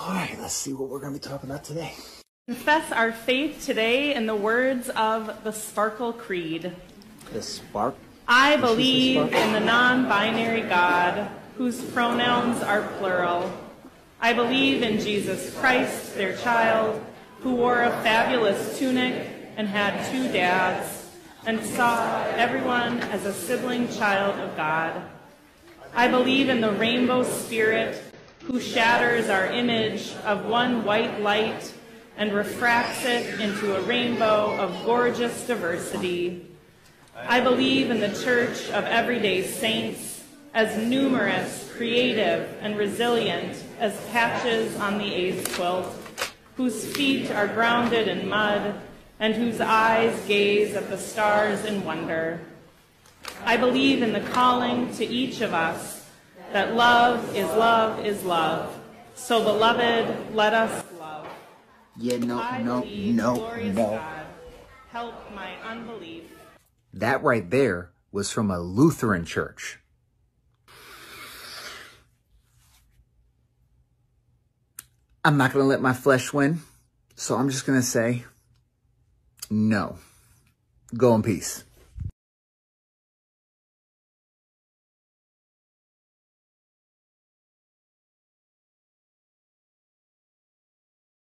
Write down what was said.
All right, let's see what we're going to be talking about today. Confess our faith today in the words of the Sparkle Creed. The spark. I Did she say believe sparkle? in the non binary God whose pronouns are plural. I believe in Jesus Christ, their child, who wore a fabulous tunic and had two dads, and saw everyone as a sibling child of God. I believe in the rainbow spirit who shatters our image of one white light and refracts it into a rainbow of gorgeous diversity. I believe in the church of everyday saints as numerous, creative, and resilient as patches on the AIDS quilt, whose feet are grounded in mud and whose eyes gaze at the stars in wonder. I believe in the calling to each of us that love is love is love. So, beloved, let us love. Yeah, no, I no, no, no. God, help my unbelief. That right there was from a Lutheran church. I'm not going to let my flesh win, so I'm just going to say no. Go in peace.